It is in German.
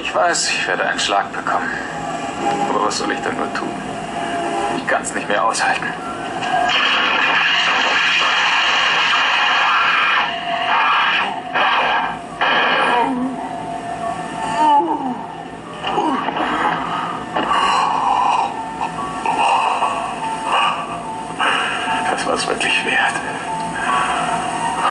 Ich weiß, ich werde einen Schlag bekommen. Aber was soll ich dann nur tun? Ich kann es nicht mehr aushalten. Das war es wirklich wert.